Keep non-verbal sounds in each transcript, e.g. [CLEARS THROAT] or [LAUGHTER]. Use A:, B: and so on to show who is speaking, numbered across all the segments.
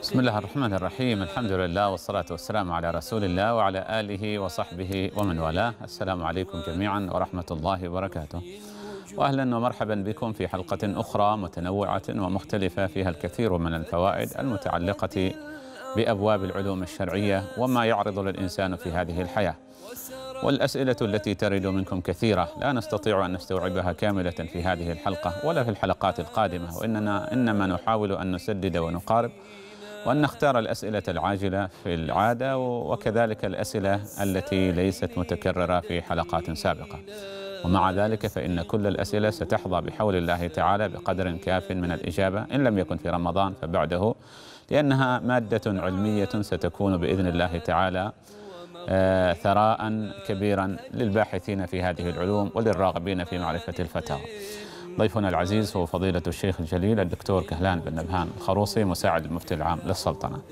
A: بسم الله الرحمن الرحيم. الحمد لله والصلاة والسلام على رسول الله وعلى آله وصحبه ومن والاه. السلام عليكم جميعا ورحمة الله وبركاته. وأهلا ومرحبا بكم في حلقة أخرى متنوعة ومختلفة فيها الكثير من الفوائد المتعلقة بأبواب العلوم الشرعية وما يعرض للإنسان في هذه الحياة. والأسئلة التي ترد منكم كثيرة. لا نستطيع أن نستوعبها كاملة في هذه الحلقة ولا في الحلقات القادمة وإننا إنما نحاول أن نسدد ونقارب وأن نختار الأسئلة العاجلة في العادة وكذلك الأسئلة التي ليست متكررة في حلقات سابقة. ومع ذلك فإن كل الأسئلة ستحظى بحول الله تعالى بقدر كاف من الإجابة. إن لم يكن في رمضان فبعده لأنها مادة علمية ستكون بإذن الله تعالى ثراء كبيرا للباحثين في هذه العلوم وللراغبين في معرفة الفتاوى. ضيفنا العزيز هو فضيلة الشيخ الجليل الدكتور كهلان بن نبهان الخروصي مساعد المفتي العام للسلطنة.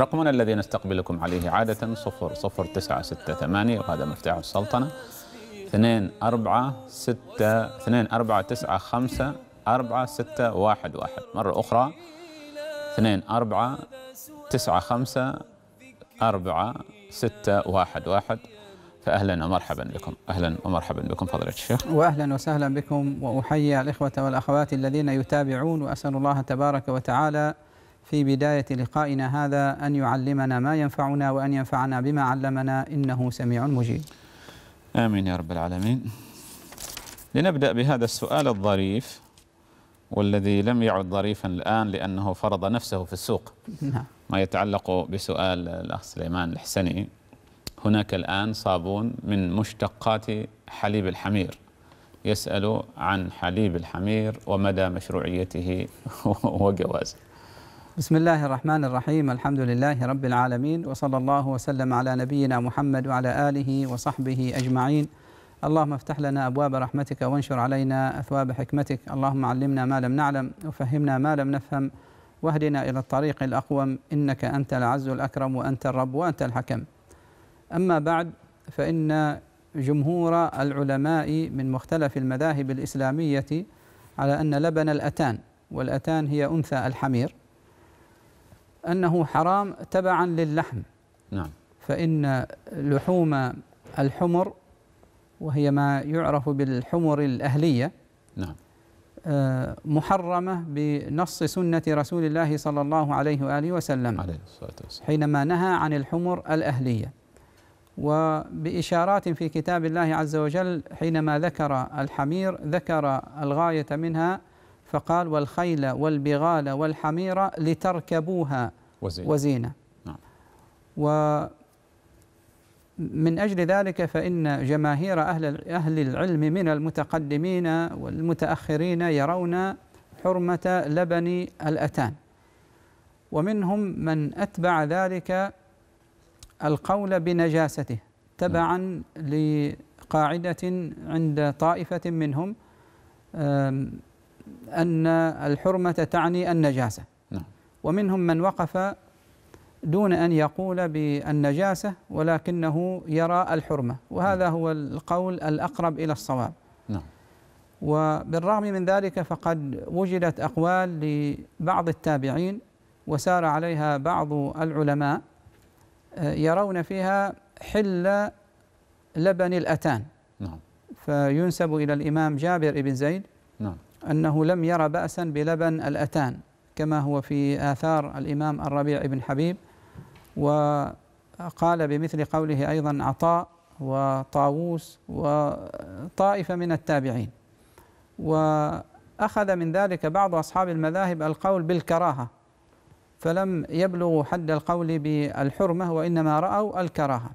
A: رقمنا الذي نستقبلكم عليه عادة صفر صفر تسعة ستة ثمانية وهذا مفتاح السلطنة. اثنين أربعة ستة اثنين أربعة تسعة خمسة أربعة ستة واحد واحد. مرة أخرى اثنين أربعة تسعة خمسة أربعة ستة واحد واحد. فأهلا ومرحبا بكم. أهلا ومرحبا بكم فضيلة الشيخ.
B: وأهلا وسهلا بكم وأحيي الإخوة والأخوات الذين يتابعون وأسأل الله تبارك وتعالى في بداية لقائنا هذا أن يعلمنا ما ينفعنا وأن ينفعنا بما علمنا إنه سميع مجيب.
A: آمين يا رب العالمين. لنبدأ بهذا السؤال الظريف. والذي لم يعد ظريفا الآن لأنه فرض نفسه في السوق.
B: نعم.
A: ما يتعلق بسؤال الأخ سليمان الحسني هناك الآن صابون من مشتقات حليب الحمير. يسأل عن حليب الحمير ومدى مشروعيته [LAUGHS] وجوازه.
B: بسم الله الرحمن الرحيم الحمد لله رب العالمين وصلى الله وسلم على نبينا محمد وعلى آله وصحبه أجمعين. اللهم افتح لنا أبواب رحمتك وانشر علينا أثواب حكمتك. اللهم علمنا ما لم نعلم وفهمنا ما لم نفهم واهدنا إلى الطريق الأقوم. إنك أنت العز الأكرم وأنت الرب وأنت الحكم. أما بعد فإن جمهور العلماء من مختلف المذاهب الإسلامية على أن لبن الأتان والأتان هي أنثى الحمير أنه حرام تبعا للحم.
A: نعم.
B: فإن لحوم الحمر وهي ما يعرف بالحمر الأهلية
A: نعم.
B: آه، محرمة بنص سنة رسول الله صلى الله عليه وآله وسلم
A: عليه الصلاة والسلام.
B: حينما نهى عن الحمر الأهلية. وبإشارات في كتاب الله عز وجل حينما ذكر الحمير ذكر الغاية منها فقال والخيل والبغال والحمير لتركبوها
A: وزين
B: وزينة.
A: نعم.
B: ومن أجل ذلك فإن جماهير أهل أهل العلم من المتقدمين والمتأخرين يرون حرمة لبن الأتان. ومنهم من أتبع ذلك القول بنجاسته تبعا لقاعدة عند طائفة منهم أن الحرمة تعني النجاسة.
A: نعم.
B: ومنهم من وقف دون أن يقول بالنجاسة ولكنه يرى الحرمة. وهذا هو القول الأقرب إلى الصواب.
A: نعم.
B: وبالرغم من ذلك فقد وجدت أقوال لبعض التابعين وسار عليها بعض العلماء آه، يرون فيها حل لبن الأتان.
A: نعم.
B: فينسب إلى الإمام جابر بن زيد
A: نعم.
B: أنه لم ير بأسا بلبن الأتان كما هو في آثار الإمام الربيع بن حبيب. وقال بمثل قوله أيضا عطاء وطاووس وطائفة من التابعين. وأخذ من ذلك بعض أصحاب المذاهب القول بالكراهة فلم يبلغوا حد القول بالحرمة وإنما رأوا الكراهة.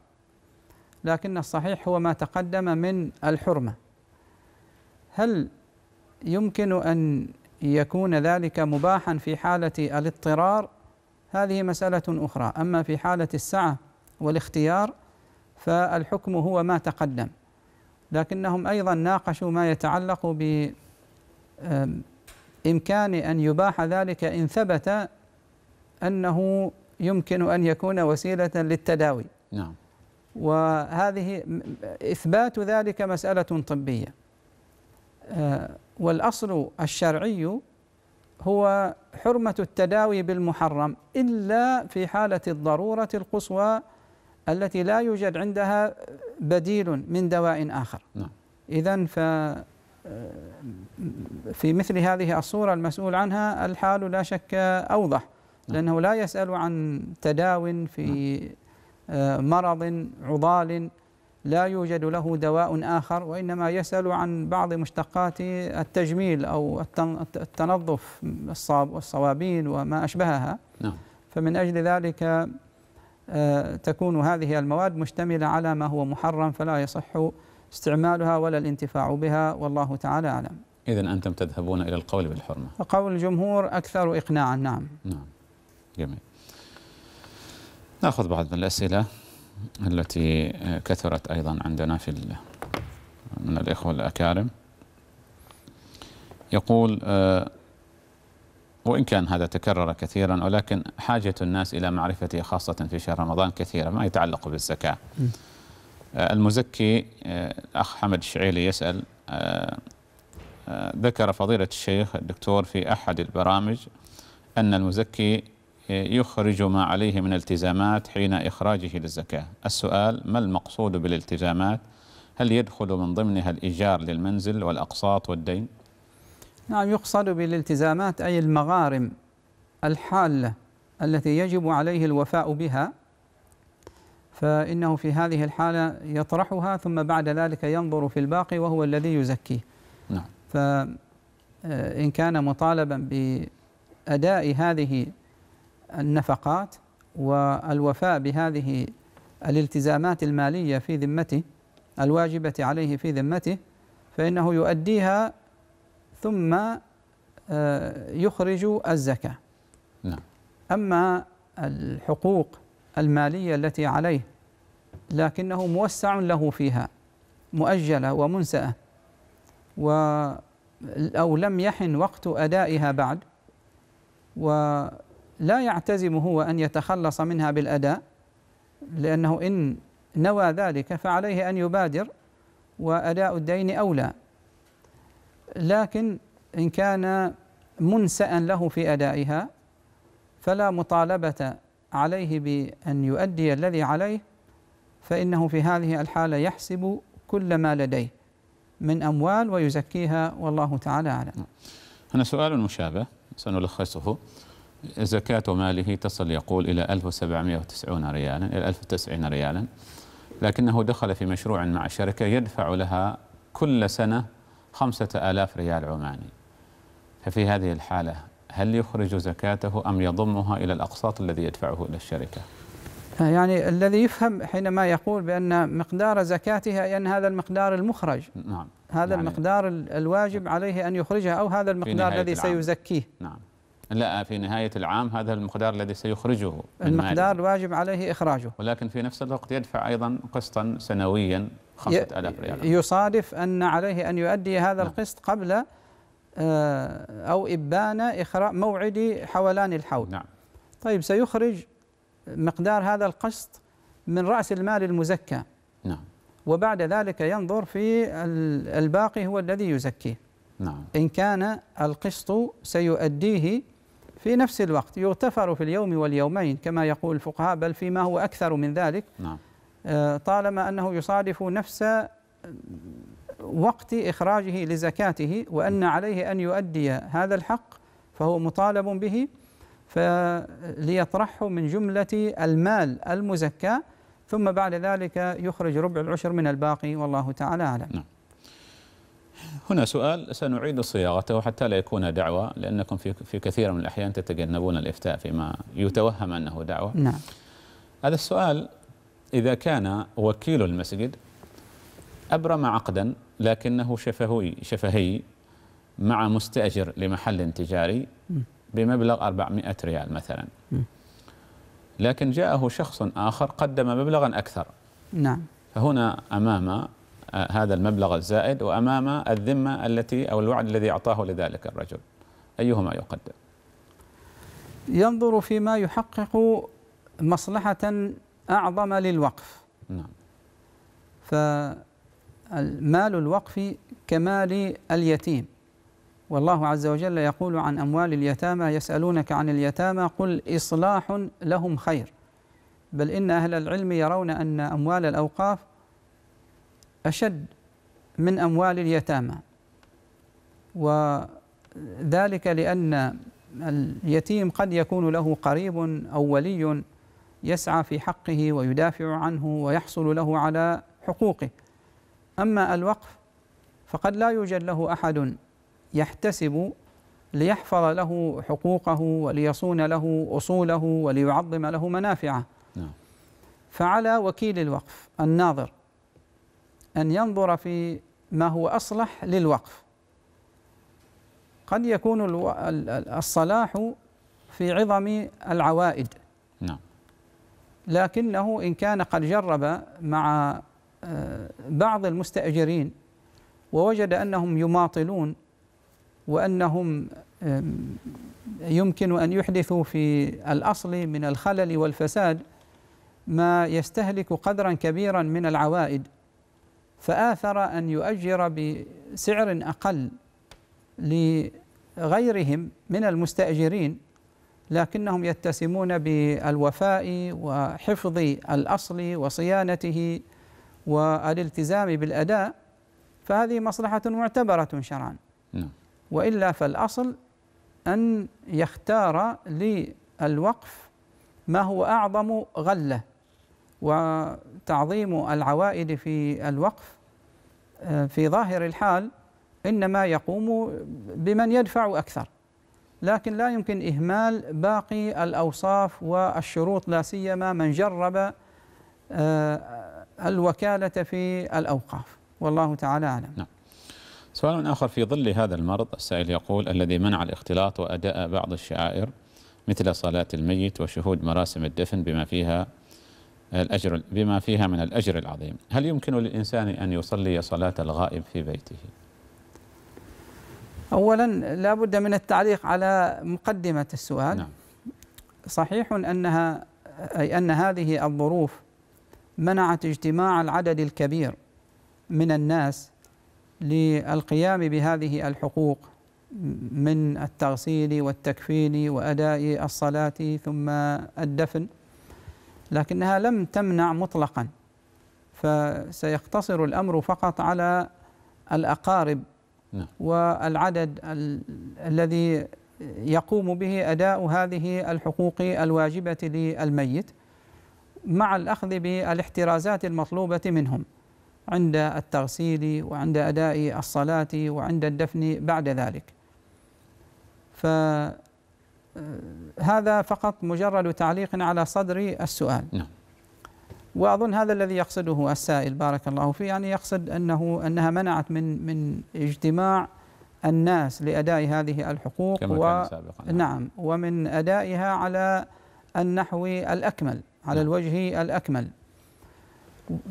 B: لكن الصحيح هو ما تقدم من الحرمة. هل يمكن أن يكون ذلك مباحا في حالة الاضطرار؟ هذه مسألة أخرى. أما في حالة السعة والاختيار فالحكم هو ما تقدم. لكنهم أيضا ناقشوا ما يتعلق بإمكان أن يباح ذلك إن ثبت أنه يمكن أن يكون وسيلة للتداوي.
A: نعم.
B: وهذه إثبات ذلك مسألة طبية. آه، والأصل الشرعي هو حرمة التداوي بالمحرم إلا في حالة الضرورة القصوى التي لا يوجد عندها بديل من دواء آخر
A: نعم.
B: إذا ف في مثل هذه الصورة المسؤول عنها الحال لا شك أوضح
A: نعم.
B: لأنه لا يسأل عن تداو في آه، مرض عضال لا يوجد له دواء آخر وإنما يسأل عن بعض مشتقات التجميل أو التن- التنظف الصاب- والصوابين وما أشبهها.
A: نعم.
B: فمن أجل ذلك آه، تكون هذه المواد مشتملة على ما هو محرم فلا يصح استعمالها ولا الانتفاع بها والله تعالى أعلم.
A: إذا أنتم تذهبون إلى القول بالحرمة.
B: وقول الجمهور أكثر إقناعا نعم.
A: نعم. جميل. نأخذ بعض من الأسئلة. التي آه، كثرت أيضا عندنا في من الإخوة الأكارم يقول آه، وإن كان هذا تكرر كثيرا ولكن حاجة الناس إلى معرفته خاصة في شهر رمضان كثيرة ما يتعلق بالزكاة. آه، المزكي الأخ حمد الشعيلي يسأل ذكر فضيلة الشيخ الدكتور في أحد البرامج أن المزكي يخرج ما عليه من التزامات حين إخراجه للزكاة. السؤال ما المقصود بالالتزامات؟ هل يدخل من ضمنها الإيجار للمنزل والأقساط والدين؟
B: نعم يقصد بالالتزامات أي المغارم الحالة التي يجب عليه الوفاء بها فإنه في هذه الحالة يطرحها ثم بعد ذلك ينظر في الباقي وهو الذي يزكيه
A: نعم.
B: فإن كان مطالبا بأداء هذه النفقات والوفاء بهذه الالتزامات المالية في ذمته الواجبة عليه في ذمته فإنه يؤديها ثم آه، يخرج الزكاة.
A: نعم.
B: أما الحقوق المالية التي عليه لكنه موسع له فيها مؤجلة ومنسأة و أو لم يحن وقت أدائها بعد ولا يعتزم هو أن يتخلص منها بالأداء لأنه إن نوى ذلك فعليه أن يبادر وأداء الدين أولى. لكن إن كان منسأ له في أدائها فلا مطالبة عليه بأن يؤدي الذي عليه فإنه في هذه الحالة يحسب كل ما لديه من أموال ويزكيها والله تعالى أعلم.
A: هنا سؤال مشابه سنلخصه. زكاة ماله تصل يقول إلى 1790 ريالا إلى 1090 ريالا. لكنه دخل في مشروع مع شركة يدفع لها كل سنة خمسة آلاف ريال عماني. ففي هذه الحالة هل يخرج زكاته أم يضمها إلى الأقساط الذي يدفعه إلى الشركة؟
B: يعني الذي يفهم حينما يقول بأن مقدار زكاتها أن هذا المقدار المخرج.
A: نعم.
B: هذا
A: يعني
B: المقدار ال- الواجب عليه أن يخرجها أو هذا المقدار الذي
A: العام.
B: سيزكيه.
A: نعم. لا في نهاية العام هذا المقدار الذي سيخرجه
B: المقدار. الواجب عليه إخراجه.
A: ولكن في نفس الوقت يدفع أيضا قسطا سنويا خمسة آلاف ريال.
B: يصادف أن عليه أن يؤدي هذا
A: نعم.
B: القسط قبل آه، أو إبان إخراج موعد حولان الحول
A: نعم.
B: طيب سيخرج مقدار هذا القسط من رأس المال المزكى.
A: نعم.
B: وبعد ذلك ينظر في ال- الباقي هو الذي يزكيه.
A: نعم.
B: إن كان القسط سيؤديه في نفس الوقت يغتفر في اليوم واليومين كما يقول الفقهاء بل فيما هو أكثر من ذلك.
A: نعم.
B: آه، طالما أنه يصادف نفس وقت إخراجه لزكاته وأن عليه أن يؤدي هذا الحق فهو مطالب به فليطرحه من جملة المال المزكى ثم بعد ذلك يخرج ربع العشر من الباقي والله تعالى أعلم.
A: هنا سؤال سنعيد صياغته حتى لا يكون دعوة لأنكم في في كثير من الأحيان تتجنبون الإفتاء فيما يتوهم أنه دعوة.
B: نعم.
A: هذا السؤال إذا كان وكيل المسجد أبرم عقدا لكنه شفهي شفهي مع مستأجر لمحل تجاري. بمبلغ 400 ريال مثلا. لكن جاءه شخص آخر قدم مبلغا أكثر.
B: نعم.
A: فهنا أمام هذا المبلغ الزائد وأمام الذمة التي أو الوعد الذي أعطاه لذلك الرجل. أيهما يقدم؟
B: ينظر فيما يحقق مصلحة أعظم للوقف.
A: نعم.
B: فمال الوقف كمال اليتيم. والله عز وجل يقول عن أموال اليتامى يسألونك عن اليتامى قل إصلاح لهم خير. بل إن أهل العلم يرون أن أموال الأوقاف أشد من أموال اليتامى. وذلك لأن اليتيم قد يكون له قريب أو ولي يسعى في حقه ويدافع عنه ويحصل له على حقوقه. أما الوقف فقد لا يوجد له أحد يحتسب ليحفظ له حقوقه وليصون له أصوله وليعظم له منافعه.
A: نعم.
B: فعلى وكيل الوقف الناظر أن ينظر في ما هو أصلح للوقف. قد يكون الصلاح في عظم العوائد.
A: نعم.
B: لكنه إن كان قد جرب مع آه، بعض المستأجرين ووجد أنهم يماطلون وأنهم يمكن أن يحدثوا في الأصل من الخلل والفساد ما يستهلك قدرا كبيرا من العوائد. فآثر أن يؤجر بسعر أقل لغيرهم من المستأجرين لكنهم يتسمون بالوفاء وحفظ الأصل وصيانته والالتزام بالأداء فهذه مصلحة معتبرة شرعا.
A: نعم.
B: وإلا فالأصل أن يختار للوقف ما هو أعظم غلة. وتعظيم العوائد في الوقف آه، في ظاهر الحال إنما يقوم بمن يدفع أكثر. لكن لا يمكن إهمال باقي الأوصاف والشروط لا سيما من جرب آه، الوكالة في الأوقاف. والله تعالى أعلم.
A: نعم. سؤال آخر في ظل هذا المرض السائل يقول الذي منع الاختلاط وأداء بعض الشعائر مثل صلاة الميت وشهود مراسم الدفن بما فيها الأجر بما فيها من الأجر العظيم. هل يمكن للإنسان أن يصلي صلاة الغائب في بيته؟
B: أولا لا بد من التعليق على مقدمة السؤال.
A: نعم.
B: صحيح أنها أي أن هذه الظروف منعت اجتماع العدد الكبير من الناس للقيام بهذه الحقوق من التغسيل والتكفين وأداء الصلاة ثم الدفن. لكنها لم تمنع مطلقا فسيقتصر الأمر فقط على الأقارب
A: نعم.
B: والعدد ال الذي يقوم به أداء هذه الحقوق الواجبة للميت مع الأخذ بالاحترازات المطلوبة منهم عند التغسيل وعند أداء الصلاة وعند الدفن بعد ذلك فهذا فقط مجرد تعليق على صدر السؤال.
A: نعم.
B: وأظن هذا الذي يقصده السائل بارك الله فيه يعني يقصد أنه أنها منعت من من اجتماع الناس لأداء هذه الحقوق
A: كما
B: و
A: كان سابقا.
B: نعم. ومن أدائها على النحو الأكمل على
A: نعم.
B: الوجه الأكمل.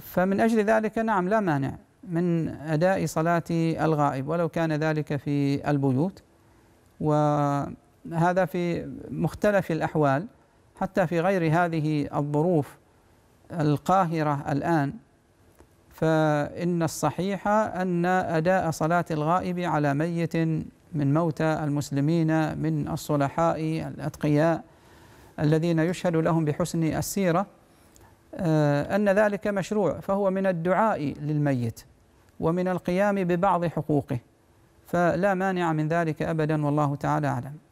B: فمن أجل ذلك نعم لا مانع من أداء صلاة الغائب ولو كان ذلك في البيوت. وهذا في مختلف الأحوال حتى في غير هذه الظروف القاهرة الآن فإن الصحيح أن أداء صلاة الغائب على ميت من موتى المسلمين من الصلحاء الأتقياء الذين يشهد لهم بحسن السيرة آه، أن ذلك مشروع فهو من الدعاء للميت ومن القيام ببعض حقوقه فلا مانع من ذلك أبدا والله تعالى أعلم.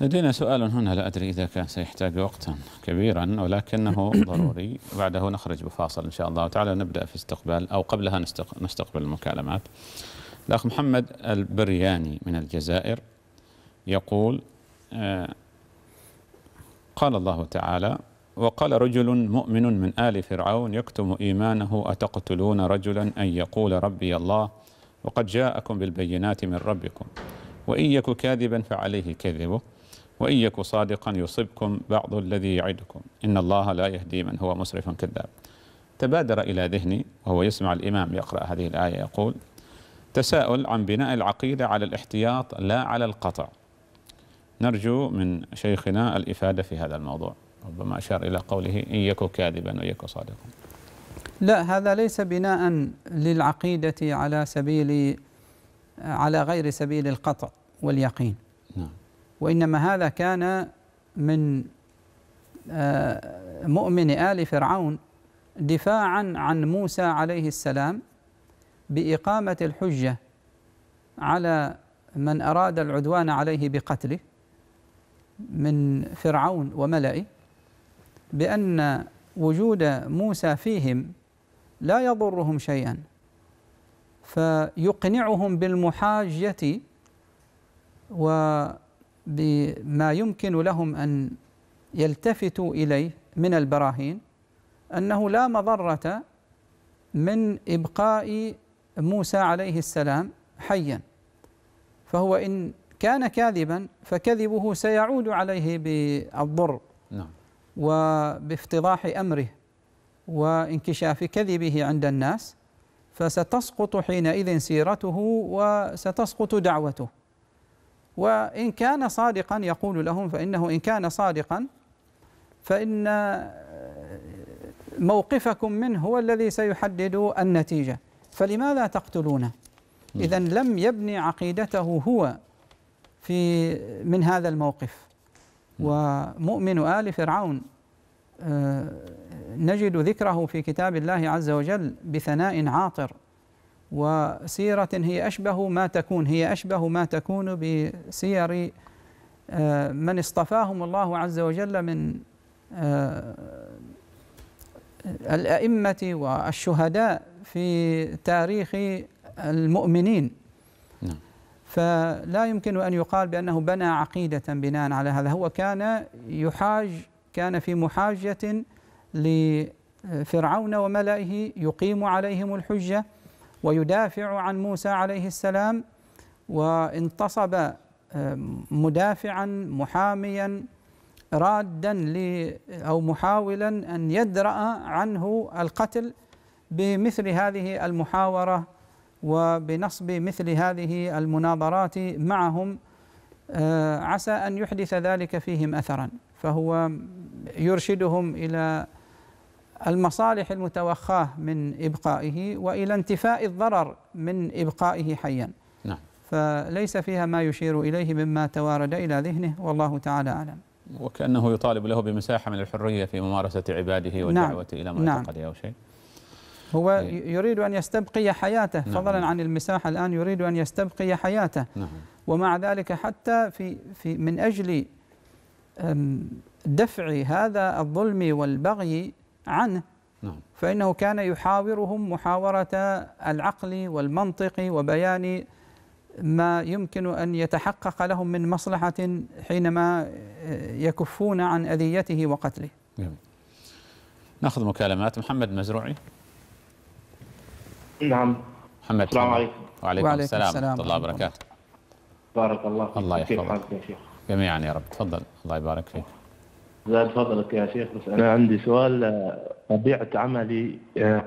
A: لدينا سؤال هنا لا أدري إذا كان سيحتاج وقتا كبيرا ولكنه [COUGHS] ضروري. بعده نخرج بفاصل إن شاء الله تعالى نبدأ في استقبال أو قبلها نستقبل المكالمات. الأخ محمد البرياني من الجزائر يقول آه، قال الله تعالى وقال رجل مؤمن من آل فرعون يكتم إيمانه أتقتلون رجلا أن يقول ربي الله؟ وقد جاءكم بالبينات من ربكم. وإن يك كاذبا فعليه كذبه. وإن يك صادقا يصبكم بعض الذي يعدكم. إن الله لا يهدي من هو مسرف كذاب. تبادر إلى ذهني وهو يسمع الإمام يقرأ هذه الآية يقول تساؤل عن بناء العقيدة على الاحتياط لا على القطع. نرجو من شيخنا الإفادة في هذا الموضوع. ربما أشار إلى قوله إن يك كاذبا وإن يك صادقا.
B: لا هذا ليس بناء للعقيدة على سبيل على غير سبيل القطع واليقين. وإنما هذا كان من آه، مؤمن آل فرعون دفاعا عن موسى عليه السلام بإقامة الحجة على من أراد العدوان عليه بقتله من فرعون وملئه بأن وجود موسى فيهم لا يضرهم شيئا فيقنعهم بالمحاجة وبما يمكن لهم أن يلتفتوا إليه من البراهين أنه لا مضرة من إبقاء موسى عليه السلام حيا. فهو إن كان كاذبا فكذبه سيعود عليه بالضر
A: نعم.
B: وبافتضاح أمره وانكشاف كذبه عند الناس فستسقط حينئذ سيرته وستسقط دعوته. وإن كان صادقا يقول لهم فإنه إن كان صادقا فإن موقفكم منه هو الذي سيحدد النتيجة. فلماذا تقتلونه؟ اذا لم يبني عقيدته هو في من هذا الموقف. ومؤمن آل فرعون آه، نجد ذكره في كتاب الله عز وجل بثناء عاطر. وسيرة هي أشبه ما تكون هي أشبه ما تكون بسير آه، من اصطفاهم الله عز وجل من آه، الأئمة والشهداء في تاريخ المؤمنين.
A: نعم.
B: فلا يمكن أن يقال بأنه بنى عقيدة بناء على هذا. هو كان يحاج كان في محاجة لفرعون وملئه يقيم عليهم الحجة. ويدافع عن موسى عليه السلام وانتصب مدافعا محاميا رادا أو محاولا أن يدرأ عنه القتل بمثل هذه المحاورة وبنصب مثل هذه المناظرات معهم. آه، عسى أن يحدث ذلك فيهم اثرا. فهو يرشدهم إلى المصالح المتوخاة من إبقائه وإلى انتفاء الضرر من إبقائه حيا.
A: نعم.
B: فليس فيها ما يشير إليه مما توارد إلى ذهنه والله تعالى أعلم.
A: وكأنه يطالب له بمساحة من الحرية في ممارسة عباده والدعوة إلى ما
B: نعم.
A: أو شيء.
B: هو
A: أي.
B: يريد أن يستبقي حياته
A: نعم.
B: فضلا عن المساحة الآن يريد أن يستبقي حياته.
A: نعم.
B: ومع ذلك حتى في في من أجل أم، دفع هذا الظلم والبغي عنه.
A: نعم.
B: فإنه كان يحاورهم محاورة العقل والمنطق وبيان ما يمكن أن يتحقق لهم من مصلحة حينما يكفون عن أذيته وقتله.
A: جميل. نأخذ مكالمات. محمد مزروعي.
C: نعم.
A: محمد
C: السلام. عليكم.
A: وعليكم,
B: وعليكم
A: السلام ورحمة الله. وبركاته.
C: بارك الله فيك.
A: الله يحفظك. جميعا يا رب. تفضل. الله يبارك فيك.
C: زاد فضلك يا شيخ بس أنا عندي سؤال آه، طبيعة عملي آه،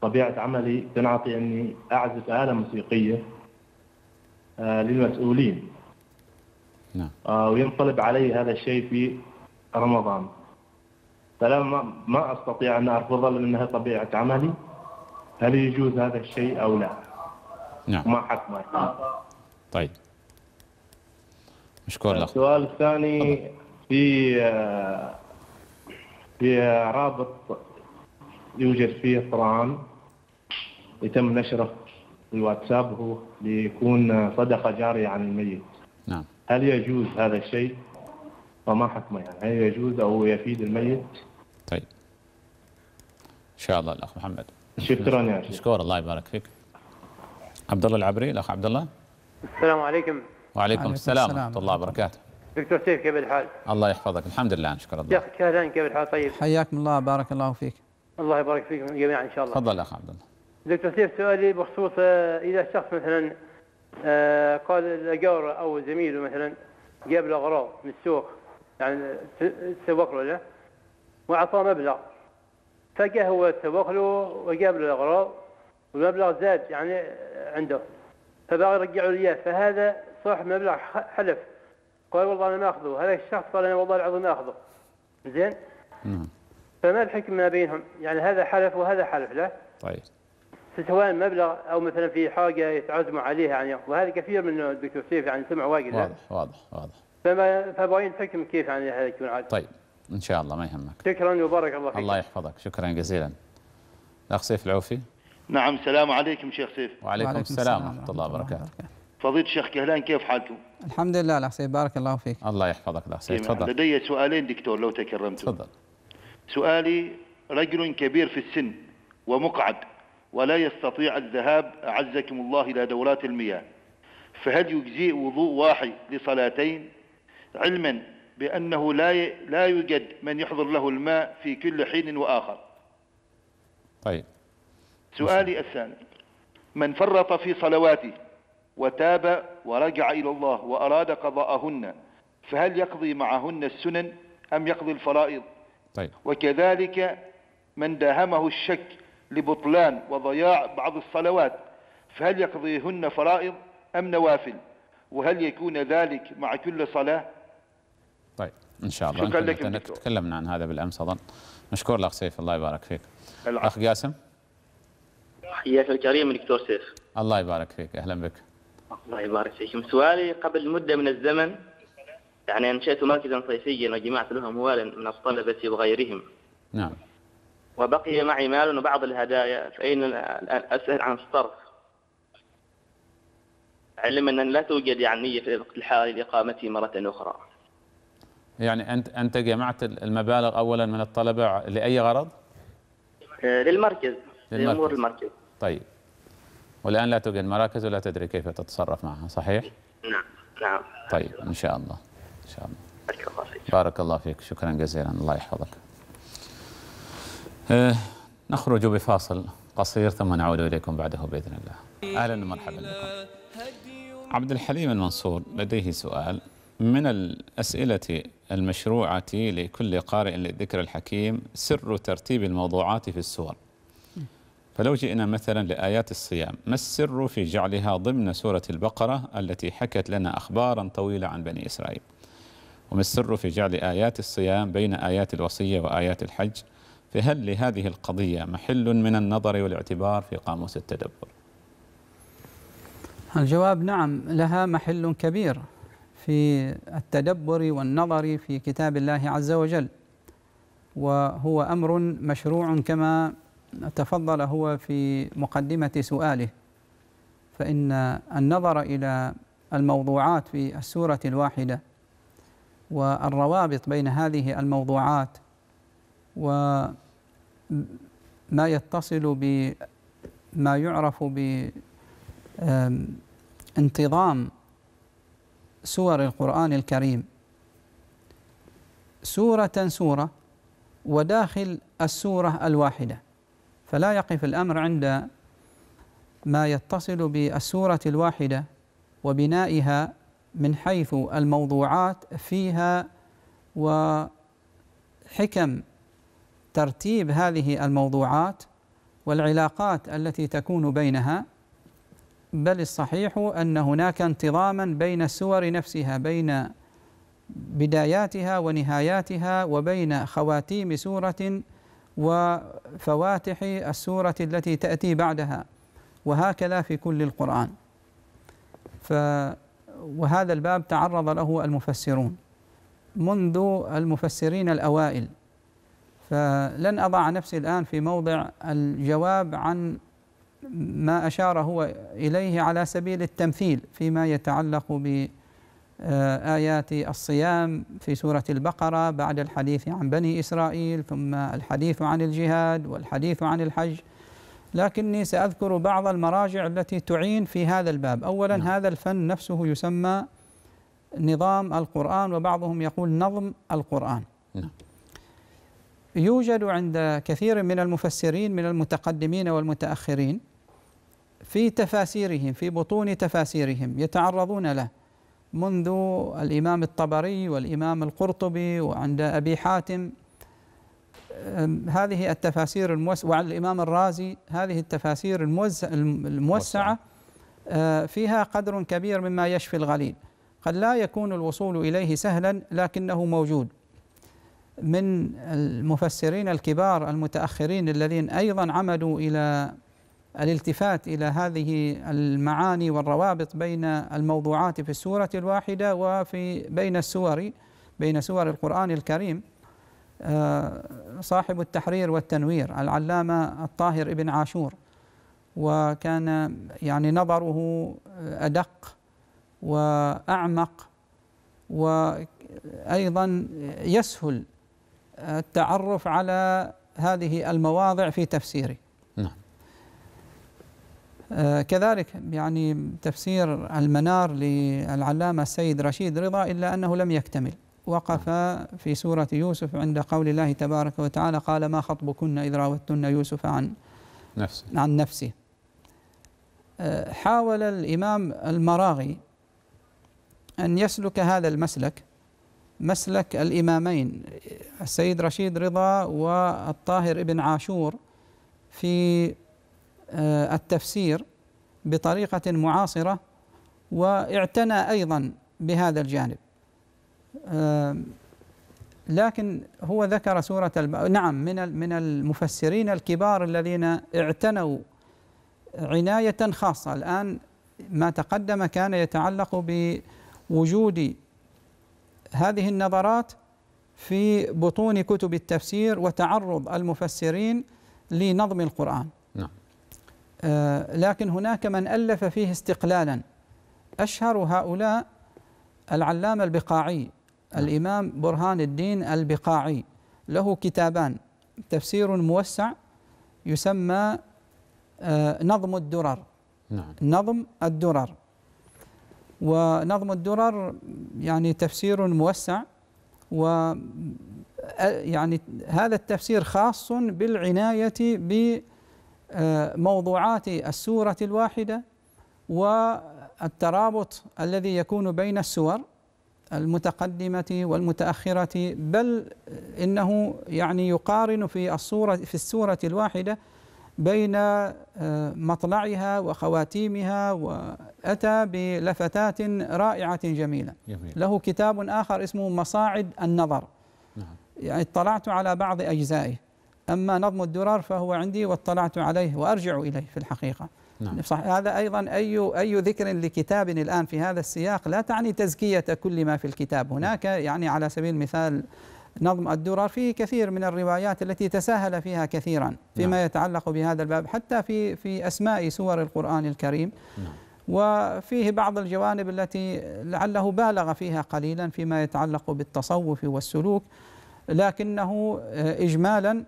C: طبيعة عملي تنعطي أني أعزف آلة موسيقية آه، للمسؤولين.
A: نعم.
C: وينطلب علي هذا الشيء في رمضان. فلا ما, ما أستطيع أن أرفضها لأنها طبيعة عملي؟ هل يجوز هذا الشيء أو لا؟
A: نعم.
C: وما حكمه؟
A: طيب. مشكور لك
C: السؤال الثاني في في رابط يوجد فيه القرآن يتم نشره في الواتساب هو ليكون صدقة جارية عن الميت.
A: نعم.
C: هل يجوز هذا الشيء؟ وما حكمه يعني؟ هل يجوز أو يفيد الميت؟
A: طيب. إن شاء الله الأخ محمد.
C: شكرا يا شيخ
A: مشكور. الله يبارك فيك. عبد الله العبري الأخ عبد الله.
D: السلام عليكم.
A: وعليكم السلام ورحمة الله وبركاته
D: دكتور سيف كيف الحال؟
A: الله يحفظك الحمد لله نشكر
D: يا
A: الله
D: أخي كهلان كيف الحال طيب؟
B: حياكم الله بارك الله فيك.
D: الله يبارك فيكم جميعا إن شاء الله.
A: تفضل أخ عبد الله
D: دكتور سيف سؤالي بخصوص آه، إذا الشخص مثلا آه، قال لجاره أو زميله مثلا جاب له أغراض من السوق يعني ت- تسوق له له وأعطاه مبلغ فجاه هو تسوق له وجاب له الأغراض والمبلغ زاد يعني عنده فبغى يرجعه له اياه فهذا صاحب مبلغ حلف. قال والله أنا ما اخذه هذا الشخص قال أنا والله العظيم ما اخذه زين؟
A: نعم
D: فما الحكم ما بينهم؟ يعني هذا حلف وهذا حلف له
A: طيب.
D: سواء مبلغ أو مثلا في حاجة يتعزموا عليها يعني. وهذا كثير من الدكتور سيف يعني سمع واجد
A: واضح واضح واضح.
D: فما فباين الحكم كيف يعني هذا يكون عاد.
A: طيب. إن شاء الله ما يهمك.
D: شكرا وبارك الله فيك.
A: الله يحفظك. شكرا جزيلا. الاخ سيف العوفي؟
E: نعم السلام عليكم شيخ سيف.
A: وعليكم السلام ورحمة الله وبركاته.
E: فضيلة الشيخ كهلان كيف حالكم؟
B: الحمد لله الاخ سيف بارك الله فيك.
A: الله يحفظك سيف
E: جميعاً.
A: تفضل.
E: لدي سؤالين دكتور لو تكرمتم.
A: تفضل.
E: سؤالي رجل كبير في السن ومقعد ولا يستطيع الذهاب أعزكم الله إلى دورات المياه فهل يجزئ وضوء واحد لصلاتين؟ علما بأنه لا ي- لا يوجد من يحضر له الماء في كل حين وآخر.
A: طيب.
E: سؤالي الثاني. من فرط في صلواته وتاب ورجع إلى الله وأراد قضاءهن. فهل يقضي معهن السنن أم يقضي الفرائض؟
A: طيب.
E: وكذلك من داهمه الشك لبطلان وضياع بعض الصلوات فهل يقضيهن فرائض أم نوافل؟ وهل يكون ذلك مع كل صلاة؟
A: طيب إن شاء الله.
E: شكراً لك دكتور.
A: تكلمنا عن هذا بالأمس أظن. مشكور الأخ سيف الله يبارك فيك.
E: العفو.
A: أخ قاسم؟
F: حياك الكريم دكتور سيف.
A: الله يبارك فيك. أهلا بك.
F: الله يبارك فيكم. سؤالي قبل مدة من الزمن يعني أنشأت مركزا صيفيا وجمعت له أموالا من الطلبة وغيرهم.
A: نعم.
F: وبقي معي مال وبعض الهدايا فأين أسأل عن الصرف. علما أن لا توجد يعني في الوقت الحالي لإقامته مرة أخرى.
A: يعني أنت أنت جمعت المبالغ اولا من الطلبة لأي غرض؟
F: آه، للمركز
A: للمركز.
F: لأمور المركز.
A: طيب. والآن لا توجد مراكز ولا تدري كيف تتصرف معها صحيح؟
F: نعم نعم.
A: طيب إن شاء الله إن شاء الله.
F: بارك الله فيك.
A: شكرا جزيلا الله يحفظك. آه، نخرج بفاصل قصير ثم نعود إليكم بعده بإذن الله. أهلا ومرحبا بكم. عبد الحليم المنصور لديه سؤال. من الأسئلة المشروعة لكل قارئ للذكر الحكيم سر ترتيب الموضوعات في السور. فلو جئنا مثلا لآيات الصيام ما السر في جعلها ضمن سورة البقرة التي حكت لنا أخبارا طويلة عن بني إسرائيل؟ وما السر في جعل آيات الصيام بين آيات الوصية وآيات الحج؟ فهل لهذه القضية محل من النظر والاعتبار في قاموس التدبر؟
B: الجواب نعم لها محل كبير في التدبر والنظر في كتاب الله عز وجل وهو أمر مشروع كما تفضل هو في مقدمة سؤاله. فإن النظر إلى الموضوعات في السورة الواحدة والروابط بين هذه الموضوعات وما يتصل بما يعرف ب أم، انتظام سور القرآن الكريم. سورة سورة وداخل السورة الواحدة. فلا يقف الأمر عند ما يتصل بالسورة الواحدة وبنائها من حيث الموضوعات فيها وحكم ترتيب هذه الموضوعات والعلاقات التي تكون بينها بل الصحيح أن هناك انتظاما بين السور نفسها بين بداياتها ونهاياتها وبين خواتيم سورة وفواتح السورة التي تأتي بعدها وهكذا في كل القرآن. ف وهذا الباب تعرض له المفسرون منذ المفسرين الأوائل. فلن أضع نفسي الآن في موضع الجواب عن ما أشار هو إليه على سبيل التمثيل فيما يتعلق بآيات الصيام في سورة البقرة بعد الحديث عن بني إسرائيل ثم الحديث عن الجهاد والحديث عن الحج لكني سأذكر بعض المراجع التي تعين في هذا الباب أولا
A: نعم.
B: هذا الفن نفسه يسمى نظام القرآن وبعضهم يقول نظم القرآن
A: نعم.
B: يوجد عند كثير من المفسرين من المتقدمين والمتأخرين في تفاسيرهم في بطون تفاسيرهم يتعرضون له منذ الإمام الطبري والإمام القرطبي وعند أبي حاتم. هذه التفاسير الموس وعند الإمام الرازي هذه التفاسير الموز- الم- الموسعة. آه، فيها قدر كبير مما يشفي الغليل. قد لا يكون الوصول إليه سهلا لكنه موجود. من المفسرين الكبار المتأخرين الذين أيضا عمدوا إلى الالتفات إلى هذه المعاني والروابط بين الموضوعات في السورة الواحدة وفي بين السور بين سور القرآن الكريم آه، صاحب التحرير والتنوير العلامة الطاهر ابن عاشور. وكان يعني نظره أدق وأعمق وأيضا يسهل التعرف على هذه المواضع في تفسيره. كذلك يعني تفسير المنار للعلامة السيد رشيد رضا إلا أنه لم يكتمل. وقف في سورة يوسف عند قول الله تبارك وتعالى قال ما خطبكن إذ راوتن يوسف عن
A: نفسه.
B: عن نفسه. آه، حاول الإمام المراغي أن يسلك هذا المسلك مسلك الإمامين السيد رشيد رضا والطاهر ابن عاشور في آه، التفسير بطريقة معاصرة واعتنى أيضا بهذا الجانب. آه، لكن هو ذكر سورة الب... نعم من من المفسرين الكبار الذين اعتنوا عناية خاصة. الآن ما تقدم كان يتعلق بوجود هذه النظرات في بطون كتب التفسير وتعرض المفسرين لنظم القرآن. آه، لكن هناك من ألف فيه استقلالا. أشهر هؤلاء العلامة البقاعي الإمام برهان الدين البقاعي له كتابان. تفسير موسع يسمى آه، نظم الدرر.
A: نعم.
B: نظم الدرر. ونظم الدرر يعني تفسير موسع و يعني هذا التفسير خاص بالعناية بموضوعات السورة الواحدة والترابط الذي يكون بين السور المتقدمة والمتأخرة بل إنه يعني يقارن في الصورة في السورة الواحدة بين آه، مطلعها وخواتيمها وأتى بلفتات رائعة جميلة.
A: جميل.
B: له كتاب آخر اسمه مصاعد النظر.
A: نعم.
B: يعني اطلعت على بعض أجزائه. أما نظم الدرر فهو عندي واطلعت عليه وأرجع إليه في الحقيقة.
A: نعم.
B: صح هذا أيضا أي أي ذكر لكتاب الآن في هذا السياق لا تعني تزكية كل ما في الكتاب. هناك يعني على سبيل المثال نظم الدرر فيه كثير من الروايات التي تساهل فيها كثيرا فيما
A: نعم.
B: يتعلق بهذا الباب حتى في في أسماء سور القرآن الكريم.
A: نعم.
B: وفيه بعض الجوانب التي لعله بالغ فيها قليلا فيما يتعلق بالتصوف والسلوك لكنه إجمالا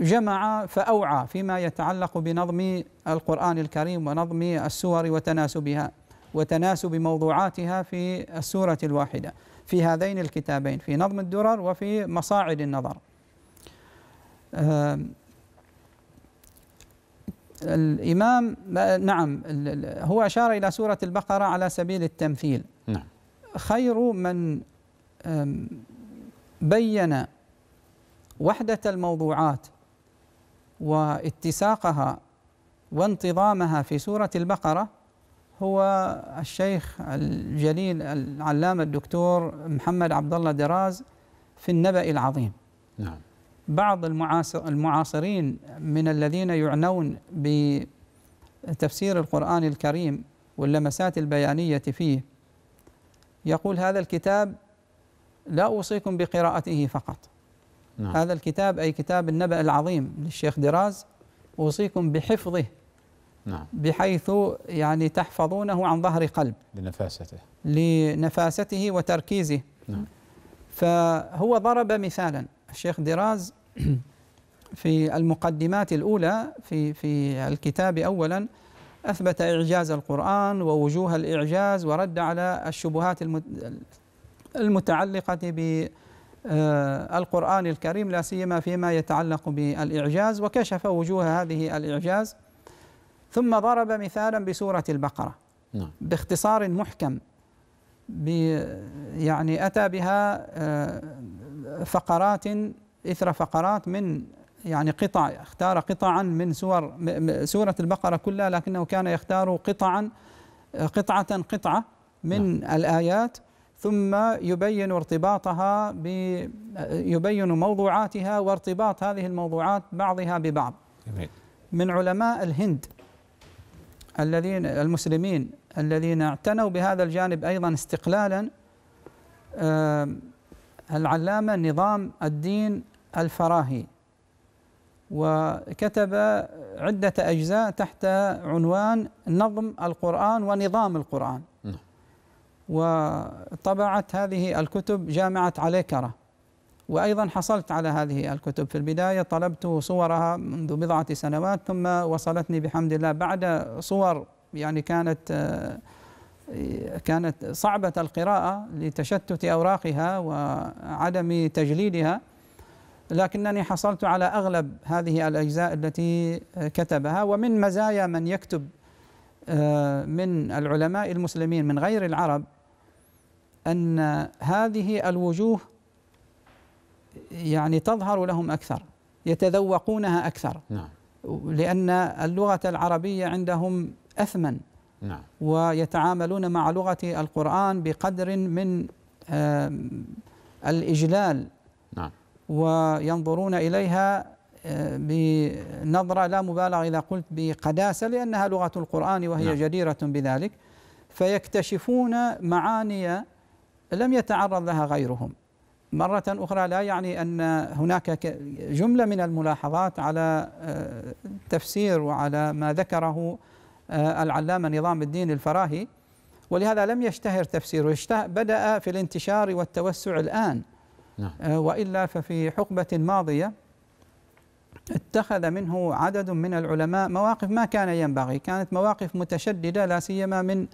B: جمع فأوعى فيما يتعلق بنظم القرآن الكريم ونظم السور وتناسبها وتناسب موضوعاتها في السورة الواحدة. في هذين الكتابين في نظم الدرر وفي مصاعد النظر. آم، الإمام نعم هو أشار إلى سورة البقرة على سبيل التمثيل.
A: نعم.
B: خير من بين وحدة الموضوعات واتساقها وانتظامها في سورة البقرة هو الشيخ الجليل العلامة الدكتور محمد عبد الله دراز في النبأ العظيم.
A: نعم.
B: بعض المعاصر المعاصرين من الذين يعنون بتفسير القرآن الكريم واللمسات البيانية فيه يقول هذا الكتاب لا أوصيكم بقراءته فقط.
A: نعم.
B: هذا الكتاب أي كتاب النبأ العظيم للشيخ دراز أوصيكم بحفظه.
A: نعم.
B: بحيث يعني تحفظونه عن ظهر قلب.
A: لنفاسته.
B: لنفاسته وتركيزه.
A: نعم.
B: فهو ضرب مثالا. الشيخ دراز [CLEARS THROAT] في المقدمات الأولى في في الكتاب أولا أثبت إعجاز القرآن ووجوه الإعجاز ورد على الشبهات المت- المتعلقة بالقرآن الكريم لا سيما فيما يتعلق بالإعجاز وكشف وجوه هذه الإعجاز. ثم ضرب مثالا بسورة البقرة.
A: نعم.
B: باختصار محكم يعني أتى بها آه، فقرات إثر فقرات من يعني قطع اختار قطعا من سور سورة البقرة كلها لكنه كان يختار قطعا آه، قطعة قطعة من الآيات. ثم يبين ارتباطها ب يبين موضوعاتها وارتباط هذه الموضوعات بعضها ببعض
A: جميل
B: من علماء الهند الذين المسلمين الذين اعتنوا بهذا الجانب أيضا استقلالا آه، العلامة نظام الدين الفراهي وكتب عدة أجزاء تحت عنوان نظم القرآن ونظام القرآن
A: نعم.
B: وطبعت هذه الكتب جامعة عليكرة. وأيضا حصلت على هذه الكتب. في البداية طلبت صورها منذ بضعة سنوات ثم وصلتني بحمد الله بعد صور يعني كانت كانت صعبة القراءة لتشتت أوراقها وعدم تجليدها. لكنني حصلت على أغلب هذه الأجزاء التي كتبها. ومن مزايا من يكتب آه، من العلماء المسلمين من غير العرب أن هذه الوجوه يعني تظهر لهم أكثر يتذوقونها أكثر.
A: نعم.
B: لأن اللغة العربية عندهم أثمن.
A: نعم.
B: ويتعاملون مع لغة القرآن بقدر من الإجلال.
A: نعم.
B: وينظرون إليها آه، بنظرة لا مبالغة إذا قلت بقداسة لأنها لغة القرآن وهي
A: نعم.
B: جديرة بذلك. فيكتشفون معاني لم يتعرض لها غيرهم. مرة أخرى لا يعني أن هناك جملة من الملاحظات على آه، التفسير وعلى ما ذكره آه، العلامة نظام الدين الفراهي ولهذا لم يشتهر تفسيره. بدأ في الانتشار والتوسع الآن.
A: نعم.
B: آه، وإلا ففي حقبة ماضية اتخذ منه عدد من العلماء مواقف ما كان ينبغي. كانت مواقف متشددة لا سيما من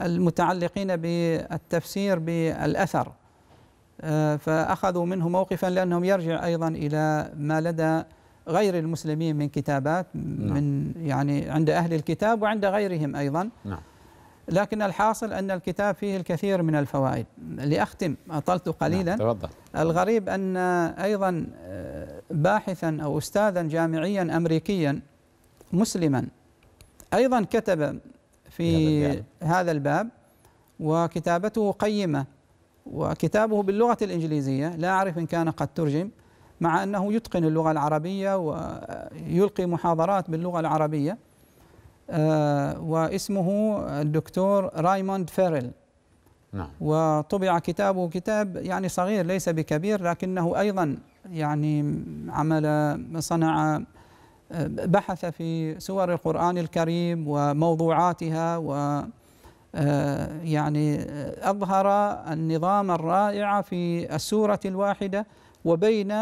B: المتعلقين بالتفسير بالأثر. آه، فأخذوا منه موقفا لأنهم يرجع أيضا إلى ما لدى غير المسلمين من كتابات من يعني عند أهل الكتاب وعند غيرهم أيضا.
A: نعم.
B: لكن الحاصل أن الكتاب فيه الكثير من الفوائد. لأختم أطلت قليلا.
A: نعم. تفضل.
B: الغريب أن أيضا آه، باحثا أو أستاذا جامعيا أمريكيا مسلما أيضا كتب في
A: هذا
B: الباب وكتابته قيمة وكتابه باللغة الإنجليزية. لا أعرف إن كان قد ترجم مع أنه يتقن اللغة العربية ويلقي محاضرات باللغة العربية. آه، واسمه الدكتور رايموند فيرل
A: نعم.
B: وطبع كتابه كتاب يعني صغير ليس بكبير لكنه أيضا يعني عمل صنع بحث في سور القرآن الكريم وموضوعاتها و يعني أظهر النظام الرائع في السورة الواحدة وبين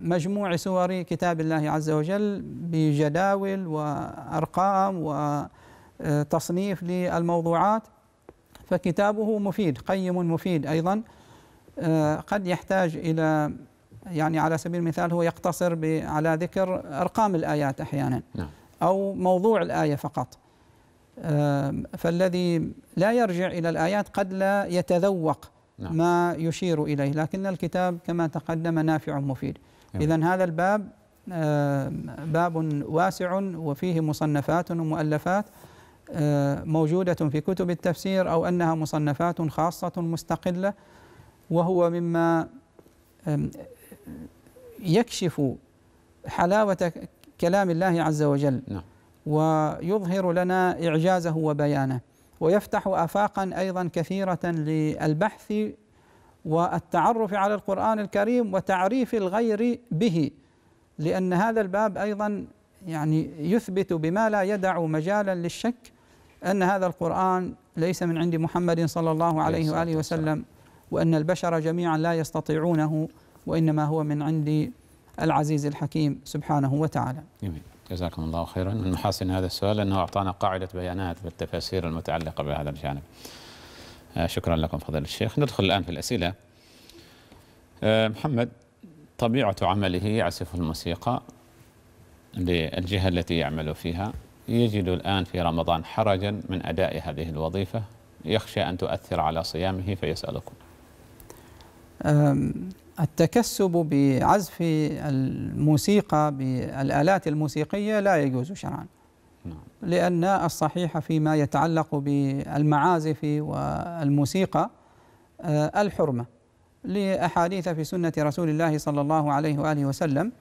B: مجموع سور كتاب الله عز وجل بجداول وأرقام وتصنيف للموضوعات. فكتابه مفيد قيم مفيد أيضا آه، قد يحتاج إلى يعني على سبيل المثال هو يقتصر على ذكر أرقام الآيات أحيانا
A: نعم
B: أو موضوع الآية فقط آم، فالذي لا يرجع إلى الآيات قد لا يتذوق
A: نعم.
B: ما يشير إليه لكن الكتاب كما تقدم نافع مفيد
A: جميل.
B: اذا هذا الباب آم، باب واسع وفيه مصنفات ومؤلفات آه، موجودة في كتب التفسير أو أنها مصنفات خاصة مستقلة وهو مما يكشف حلاوة كلام الله عز وجل.
A: نعم.
B: ويظهر لنا إعجازه وبيانه. ويفتح آفاقا أيضا كثيرة للبحث والتعرف على القرآن الكريم وتعريف الغير به. لأن هذا الباب أيضا يعني يثبت بما لا يدع مجالا للشك أن هذا القرآن ليس من عند محمد صلى الله عليه وآله. وسلم وأن البشر جميعا لا يستطيعونه. وإنما هو من عند العزيز الحكيم سبحانه وتعالى
A: جميل جزاكم الله خيرا من محاسن هذا السؤال أنه أعطانا قاعدة بيانات في التفاسير المتعلقة بهذا الجانب. آه، شكرا لكم فضيله الشيخ، ندخل الآن في الأسئلة. آه، محمد طبيعة عمله يعزف الموسيقى للجهة التي يعمل فيها يجد الآن في رمضان حرجا من أداء هذه الوظيفة يخشى أن تؤثر على صيامه
B: فيسألكم. التكسب بعزف الموسيقى بالآلات الموسيقية لا يجوز شرعا
A: نعم.
B: لأن الصحيح فيما يتعلق بالمعازف والموسيقى آه، الحرمة لأحاديث في سنة رسول الله صلى الله عليه وآله وسلم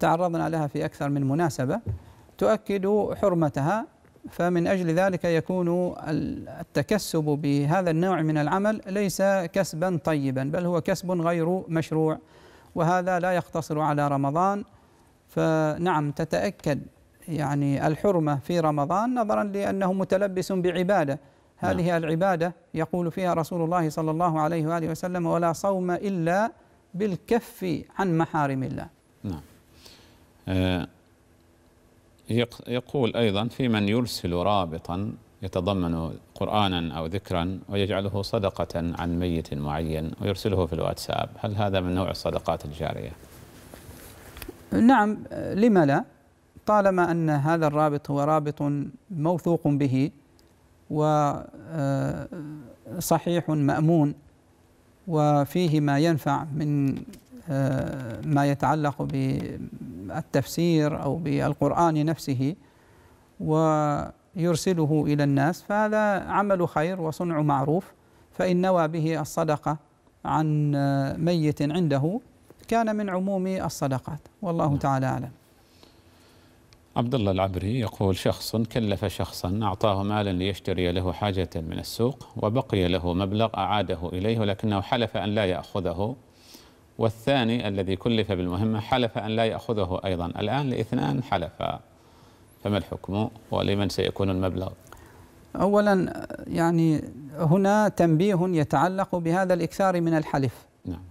B: تعرضنا لها في أكثر من مناسبة تؤكد حرمتها فمن أجل ذلك يكون التكسب بهذا النوع من العمل ليس كسبا طيبا بل هو كسب غير مشروع وهذا لا يقتصر على رمضان. فنعم تتأكد يعني الحرمة في رمضان نظرا لأنه متلبس بعبادة. هذه نعم. العبادة يقول فيها رسول الله صلى الله عليه وآله وسلم ولا صوم إلا بالكف عن محارم الله.
A: نعم. آه يقول أيضا في من يرسل رابطا يتضمن قرآنا أو ذكرا ويجعله صدقة عن ميت معين ويرسله في الواتساب هل هذا من نوع الصدقات الجارية؟
B: نعم لما لا طالما أن هذا الرابط هو رابط موثوق به وصحيح مأمون وفيه ما ينفع من ما يتعلق بالتفسير أو بالقرآن نفسه ويرسله إلى الناس فهذا عمل خير وصنع معروف. فإن نوى به الصدقة عن ميت عنده كان من عموم الصدقات. والله تعالى أعلم.
A: عبد الله العبري يقول شخص كلف شخصا أعطاه مالا ليشتري له حاجة من السوق وبقي له مبلغ أعاده إليه ولكنه حلف أن لا يأخذه. والثاني الذي كلف بالمهمة حلف أن لا يأخذه أيضا. الآن لاثنان حلفا. فما الحكم ولمن سيكون المبلغ؟
B: أولا يعني هنا تنبيه يتعلق بهذا الإكثار من الحلف.
A: نعم.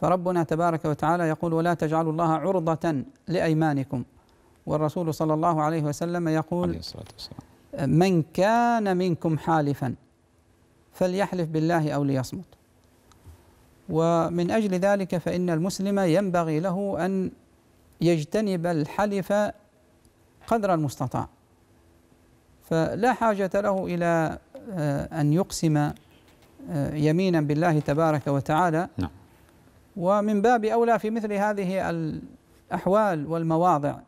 B: فربنا تبارك وتعالى يقول ولا تجعلوا الله عرضة لأيمانكم. والرسول صلى الله عليه وسلم يقول
A: عليه الصلاة والسلام.
B: من كان منكم حالفا فليحلف بالله أو ليصمت. ومن أجل ذلك فإن المسلم ينبغي له أن يجتنب الحلف قدر المستطاع. فلا حاجة له إلى آه، أن يقسم آه، يمينا بالله تبارك وتعالى.
A: نعم.
B: ومن باب أولى في مثل هذه الأحوال والمواضع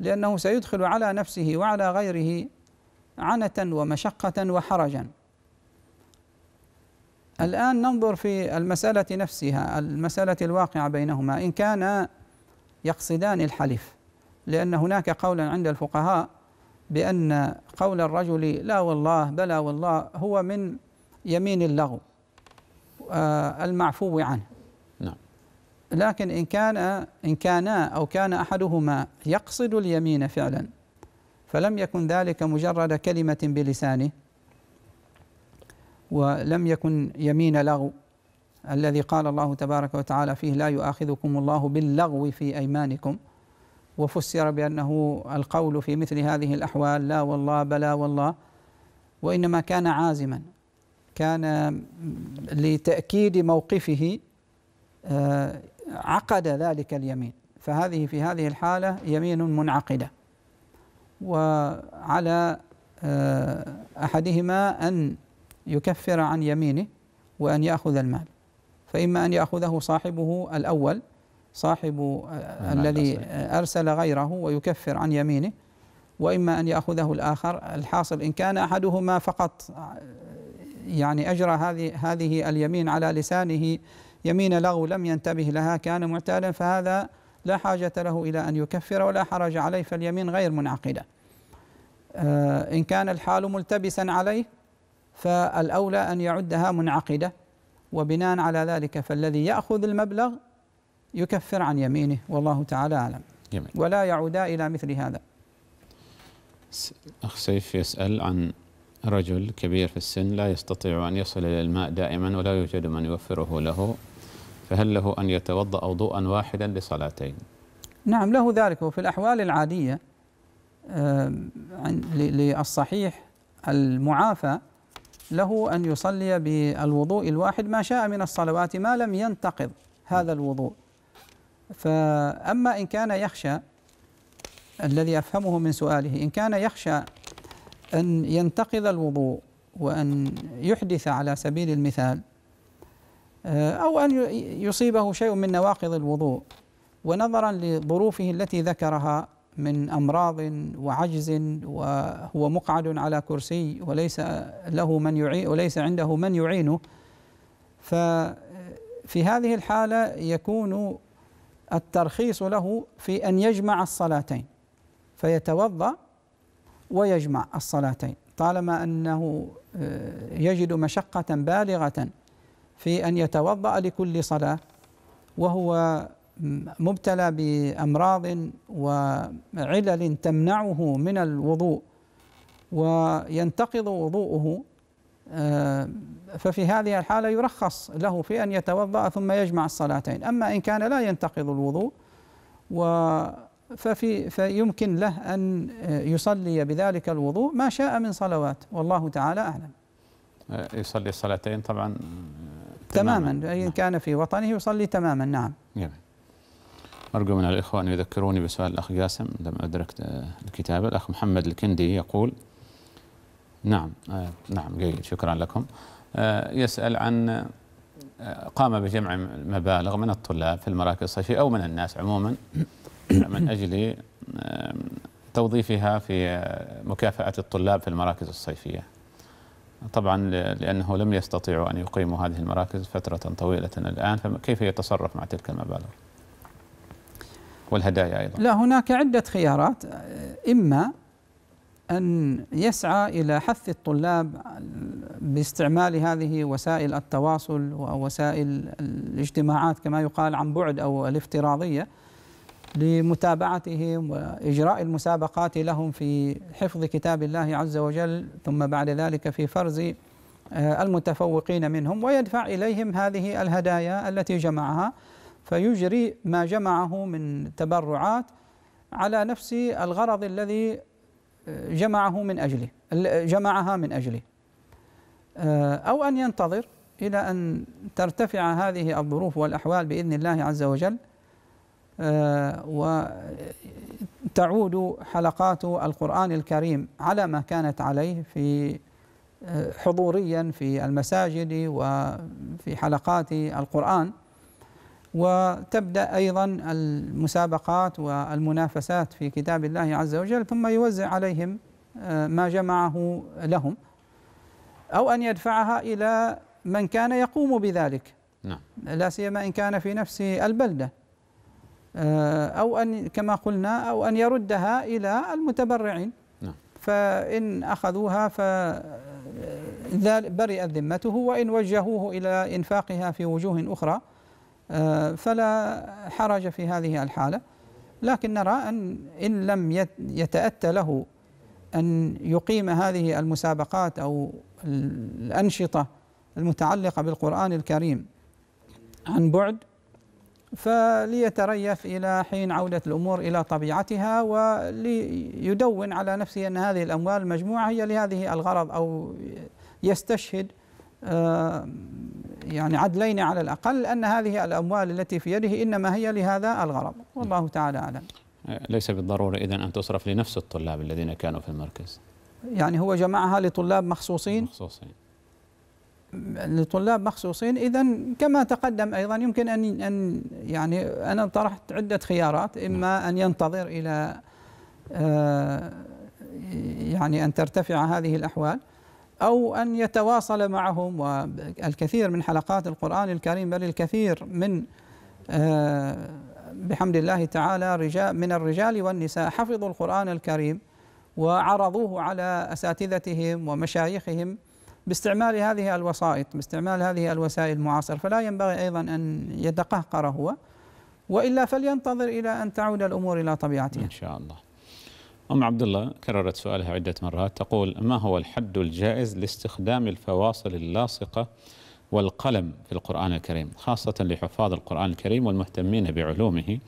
B: لأنه سيدخل على نفسه وعلى غيره عنة ومشقة وحرجا. الآن ننظر في المسألة نفسها المسألة الواقعة بينهما. إن كان يقصدان الحلف لأن هناك قولا عند الفقهاء بأن قول الرجل لا والله بلا والله هو من يمين اللغو آه، المعفو عنه.
A: نعم.
B: لكن إن كان إن كانا أو كان أحدهما يقصد اليمين فعلا فلم يكن ذلك مجرد كلمة بلسانه ولم يكن يمين لغو الذي قال الله تبارك وتعالى فيه لا يؤاخذكم الله باللغو في أيمانكم وفسر بأنه القول في مثل هذه الأحوال لا والله بلا والله وإنما كان عازما كان لتأكيد موقفه آه، عقد ذلك اليمين. فهذه في هذه الحالة يمين منعقدة. وعلى آه، أحدهما أن يكفر عن يمينه وأن يأخذ المال. فإما أن يأخذه صاحبه الأول صاحب الذي أرسل غيره ويكفر عن يمينه وإما أن يأخذه الآخر الحاصل. إن كان أحدهما فقط يعني أجرى هذه هذه اليمين على لسانه يمين لغو لم ينتبه لها كان معتادا فهذا لا حاجة له إلى أن يكفر ولا حرج عليه فاليمين غير منعقدة. آه، إن كان الحال ملتبسا عليه فالأولى أن يعدها منعقدة وبناء على ذلك فالذي يأخذ المبلغ يكفر عن يمينه والله تعالى أعلم.
A: جميل.
B: ولا يعودا إلى مثل هذا.
A: أخ سيف يسأل عن رجل كبير في السن لا يستطيع أن يصل إلى الماء دائما ولا يوجد من يوفره له فهل له أن يتوضأ وضوءا واحدا لصلاتين؟
B: نعم له ذلك. وفي الأحوال العادية للصحيح المعافى له أن يصلي بالوضوء الواحد ما شاء من الصلوات ما لم ينتقض هذا الوضوء. فأما إن كان يخشى الذي أفهمه من سؤاله إن كان يخشى أن ينتقض الوضوء وأن يحدث على سبيل المثال آه، أو أن يصيبه شيء من نواقض الوضوء ونظرا لظروفه التي ذكرها من أمراض وعجز وهو مقعد على كرسي وليس له من يعين وليس عنده من يعينه. ففي هذه الحالة يكون الترخيص له في أن يجمع الصلاتين. فيتوضأ ويجمع الصلاتين. طالما أنه آه، يجد مشقة بالغة في أن يتوضأ لكل صلاة وهو مبتلى بأمراض وعلل تمنعه من الوضوء وينتقض وضوءه آه، ففي هذه الحالة يرخص له في أن يتوضأ ثم يجمع الصلاتين. أما إن كان لا ينتقض الوضوء و ففي فيمكن له أن يصلي بذلك الوضوء ما شاء من صلوات. والله تعالى أعلم.
A: يصلي الصلاتين طبعا آه،
B: تماما. إن
A: نعم.
B: كان في وطنه يصلي تماما. نعم.
A: جميل. أرجو من الإخوة أن يذكروني بسؤال الأخ جاسم لم أدركت آه، الكتابة. الأخ محمد الكندي يقول نعم آه نعم جيد شكرا لكم. آه يسأل عن قام بجمع مبالغ من الطلاب في المراكز الصيفية أو من الناس عموما من أجل توظيفها في مكافأة الطلاب في المراكز الصيفية. طبعا لأنه لم يستطيعوا أن يقيموا هذه المراكز فترة طويلة الآن فكيف يتصرف مع تلك المبالغ؟ والهدايا أيضا.
B: لا هناك عدة خيارات. إما أن يسعى إلى حث الطلاب باستعمال هذه وسائل التواصل ووسائل الاجتماعات كما يقال عن بعد أو الافتراضية لمتابعتهم وإجراء المسابقات لهم في حفظ كتاب الله عز وجل ثم بعد ذلك في فرز آه، المتفوقين منهم ويدفع إليهم هذه الهدايا التي جمعها. فيجري ما جمعه من تبرعات على نفس الغرض الذي آه، جمعه من أجله جمعها من أجله. آه، أو أن ينتظر إلى أن ترتفع هذه الظروف والأحوال بإذن الله عز وجل آه، وتعود حلقات القرآن الكريم على ما كانت عليه في حضوريا في المساجد وفي حلقات القرآن. وتبدأ أيضا المسابقات والمنافسات في كتاب الله عز وجل ثم يوزع عليهم آه، ما جمعه لهم أو أن يدفعها إلى من كان يقوم بذلك.
A: نعم.
B: لا سيما إن كان في نفس البلدة. آه، أو أن كما قلنا أو أن يردها إلى المتبرعين.
A: نعم.
B: فإن أخذوها ف ذل- برئت ذمته وإن وجهوه إلى إنفاقها في وجوه أخرى. آه، فلا حرج في هذه الحالة. لكن نرى أن إن لم يت- يتأتى له أن يقيم هذه المسابقات أو الأنشطة المتعلقة بالقرآن الكريم عن بعد فليتريث إلى حين عودة الأمور إلى طبيعتها وليدون على نفسه أن هذه الأموال المجموعة هي لهذه الغرض أو يستشهد آه، يعني عدلين على الأقل أن هذه الأموال التي في يده إنما هي لهذا الغرض. والله تعالى أعلم.
A: ليس بالضرورة إذن أن تصرف لنفس الطلاب الذين كانوا في المركز.
B: يعني هو جمعها لطلاب مخصوصين؟
A: مخصوصين.
B: لطلاب مخصوصين. اذا كما تقدم أيضا يمكن ان ان يعني أنا طرحت عدة خيارات. إما أن ينتظر إلى آه، يعني أن ترتفع هذه الأحوال. أو أن يتواصل معهم. والكثير من حلقات القرآن الكريم بل الكثير من آه، بحمد الله تعالى رجال من الرجال والنساء حفظوا القرآن الكريم وعرضوه على أساتذتهم ومشايخهم باستعمال هذه الوسائط باستعمال هذه الوسائل المعاصرة. فلا ينبغي أيضا أن يتقهقر هو وإلا فلينتظر إلى أن تعود الأمور إلى طبيعتها.
A: إن شاء الله. أم عبد الله كررت سؤالها عدة مرات تقول ما هو الحد الجائز لاستخدام الفواصل اللاصقة والقلم في القرآن الكريم خاصة لحفاظ القرآن الكريم والمهتمين بعلومه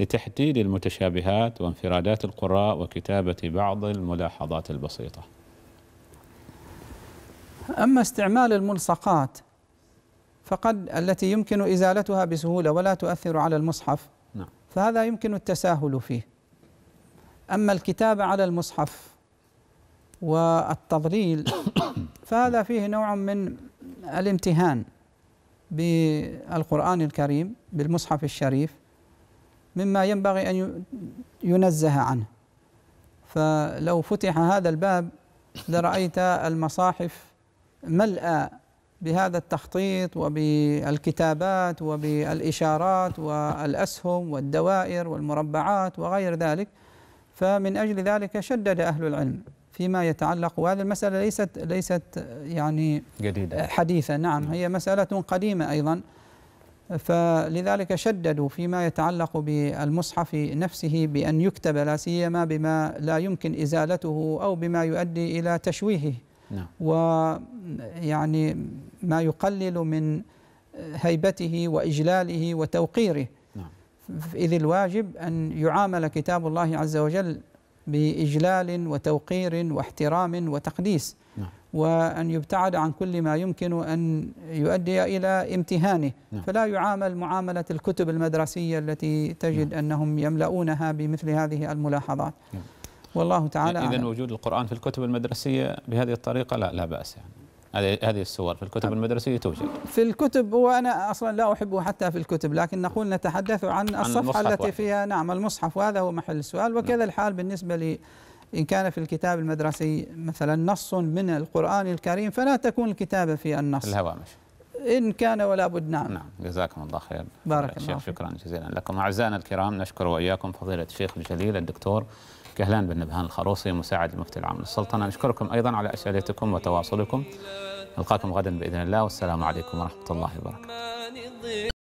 A: لتحديد المتشابهات وانفرادات القراء وكتابة بعض الملاحظات البسيطة
B: أما استعمال الملصقات فقد التي يمكن إزالتها بسهولة ولا تؤثر على المصحف
A: نعم.
B: فهذا يمكن التساهل فيه أما الكتابة على المصحف والتضليل [COUGHS] فهذا فيه نوع من الامتهان بالقرآن الكريم بالمصحف الشريف مما ينبغي أن ينزه عنه. فلو فتح هذا الباب لرأيت المصاحف ملأى بهذا التخطيط وبالكتابات وبالإشارات والأسهم والدوائر والمربعات وغير ذلك. فمن أجل ذلك شدد أهل العلم فيما يتعلق وهذه المسألة ليست ليست يعني
A: جديدة.
B: حديثة. نعم هي مسألة قديمة أيضا. فلذلك شددوا فيما يتعلق بالمصحف نفسه بأن يكتب لا سيما بما لا يمكن إزالته أو بما يؤدي إلى تشويهه.
A: نعم.
B: ويعني ما يقلل من هيبته وإجلاله وتوقيره. إذ الواجب أن يعامل كتاب الله عز وجل بإجلال وتوقير واحترام وتقديس
A: نعم.
B: وأن يبتعد عن كل ما يمكن أن يؤدي إلى امتهانه
A: نعم.
B: فلا يعامل معاملة الكتب المدرسية التي تجد أنهم يملؤونها بمثل هذه الملاحظات
A: نعم.
B: والله تعالى
A: إذا. وجود القرآن في الكتب المدرسية بهذه الطريقة لا لا بأس يعني هذه هذه السور في الكتب المدرسية توجد.
B: في الكتب وأنا أصلا لا أحبه حتى في الكتب لكن نقول نتحدث عن الصفحة
A: المصحف
B: التي
A: واحد.
B: فيها نعم المصحف وهذا هو محل السؤال. وكذا الحال بالنسبة لي إن كان في الكتاب المدرسي مثلا نص من القرآن الكريم فلا تكون الكتابة في النص.
A: الهوامش
B: إن كان ولا بد نعم.
A: نعم جزاكم الله خير.
B: بارك الله.
A: شكرا جزيلا لكم. أعزائنا الكرام نشكر وإياكم فضيلة الشيخ الجليل الدكتور كهلان بن نبهان الخروصي مساعد المفتي العام للسلطنة. نشكركم أيضا على أسئلتكم وتواصلكم. نلقاكم غدا بإذن الله والسلام عليكم ورحمة الله وبركاته.